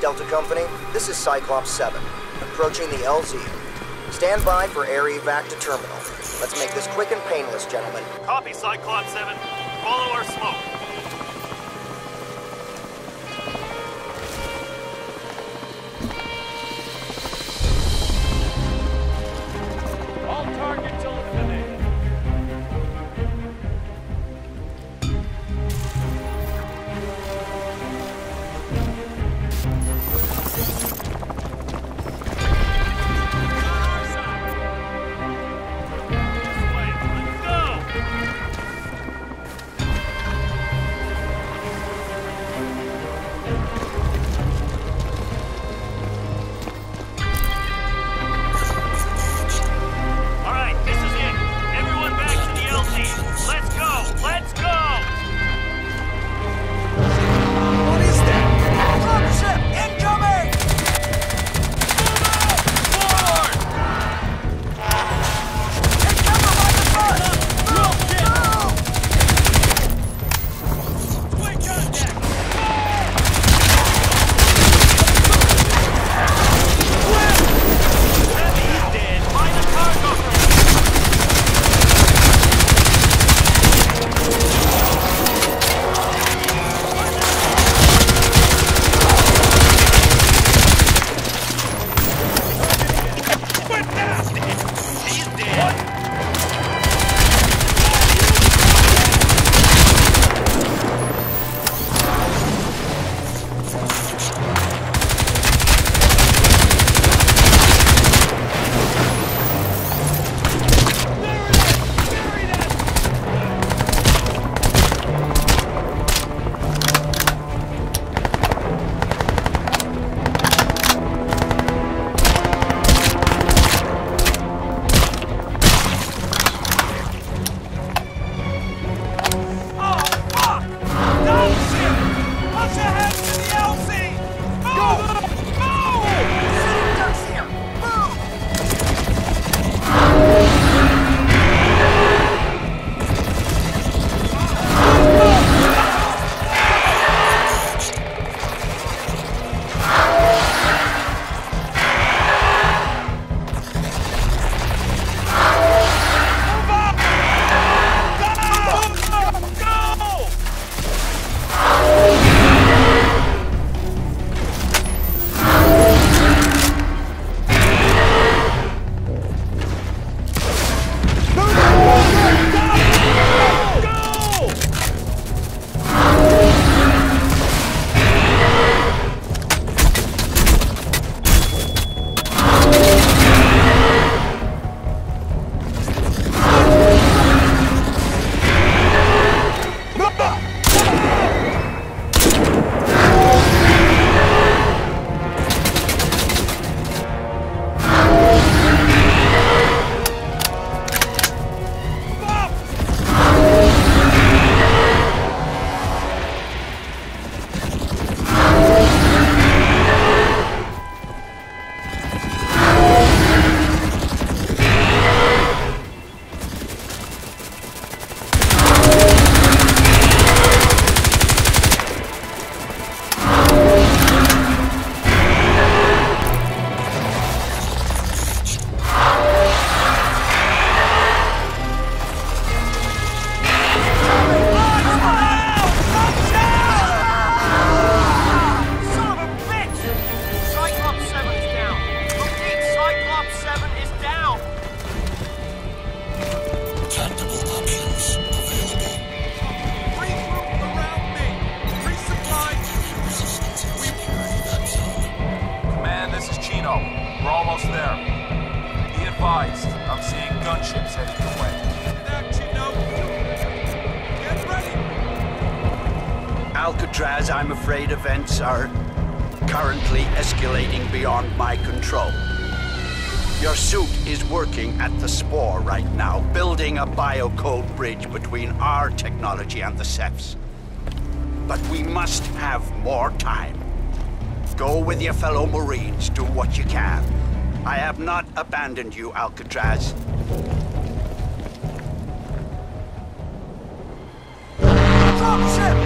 Delta Company, this is Cyclops 7, approaching the LZ. Stand by for air evac to terminal. Let's make this quick and painless, gentlemen. Copy, Cyclops 7. Follow our smoke. Currently escalating beyond my control. Your suit is working at the Spore right now, building a biocode bridge between our technology and the Cephs. But we must have more time. Go with your fellow Marines, do what you can. I have not abandoned you, Alcatraz. Dropship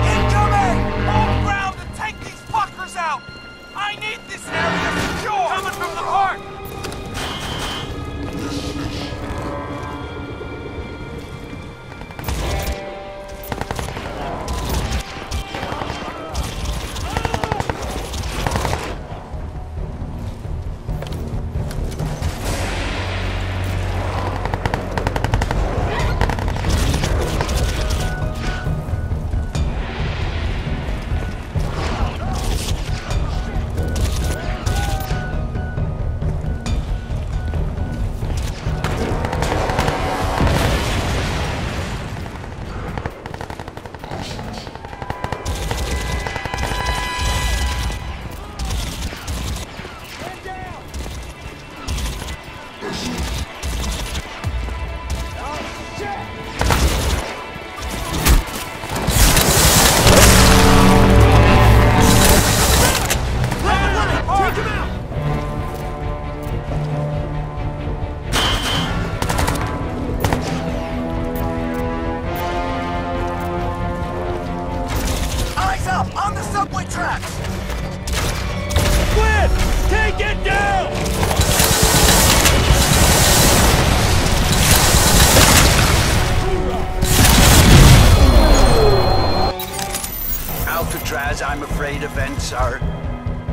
events are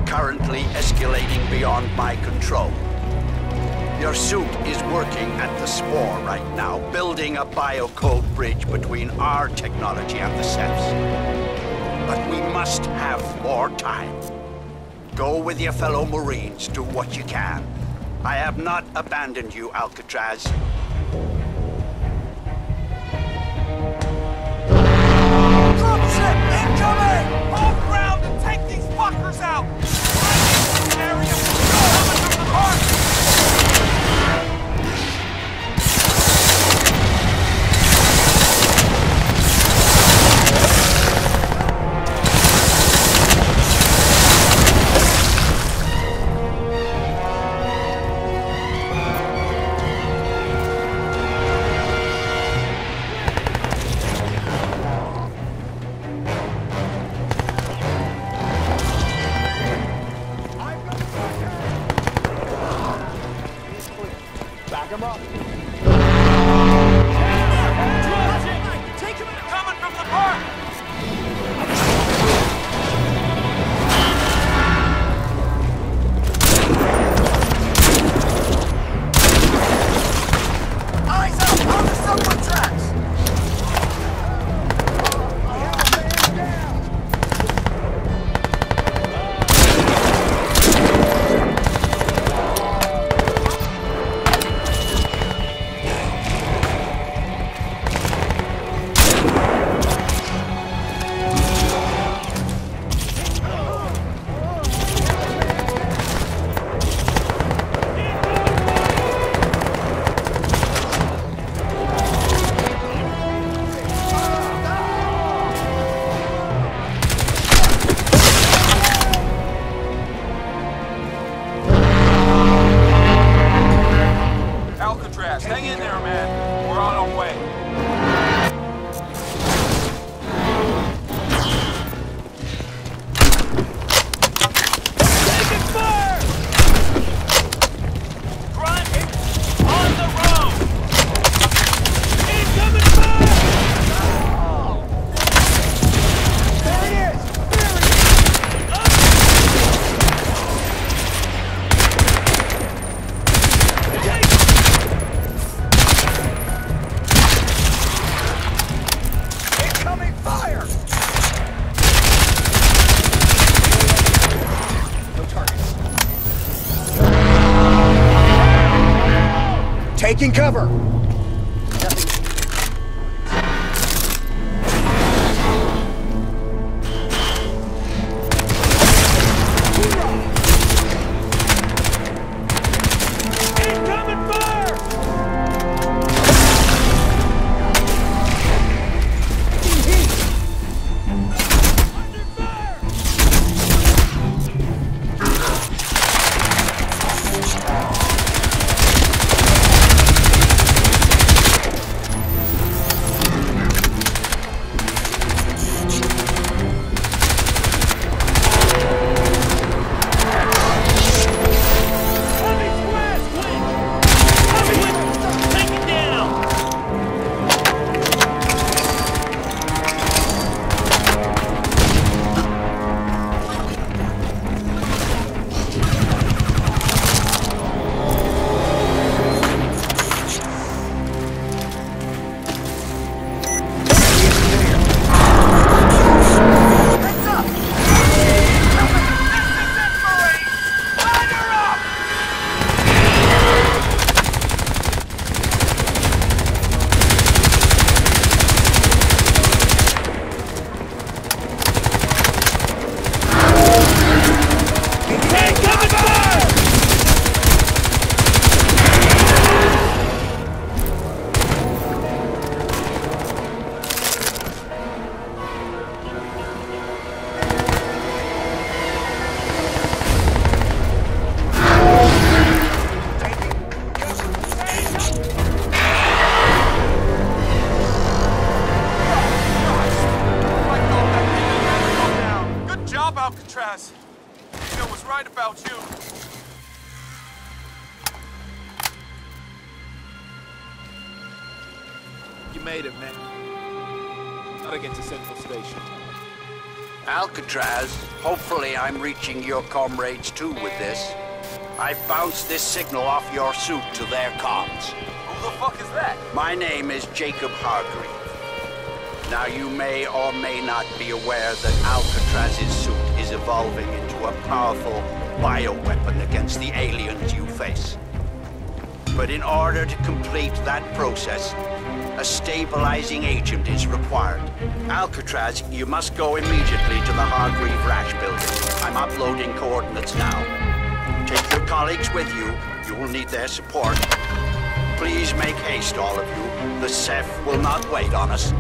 currently escalating beyond my control. Your suit is working at the Spore right now, building a biocode bridge between our technology and the Cephs. But we must have more time. Go with your fellow Marines, do what you can. I have not abandoned you, Alcatraz. Dropship incoming! Fuckers out! Area secure! Coming from the park! Hang in there, man. We're on our way. Taking cover! You made it, man. Gotta get to Central Station. Alcatraz, hopefully I'm reaching your comrades too with this. I bounced this signal off your suit to their comms. Who the fuck is that? My name is Jacob Hargreave. Now you may or may not be aware that Alcatraz's suit is evolving into a powerful bioweapon against the aliens you face. But in order to complete that process, a stabilizing agent is required. Alcatraz, you must go immediately to the Hargreave Rasch building. I'm uploading coordinates now. Take your colleagues with you. You will need their support. Please make haste, all of you. The Ceph will not wait on us.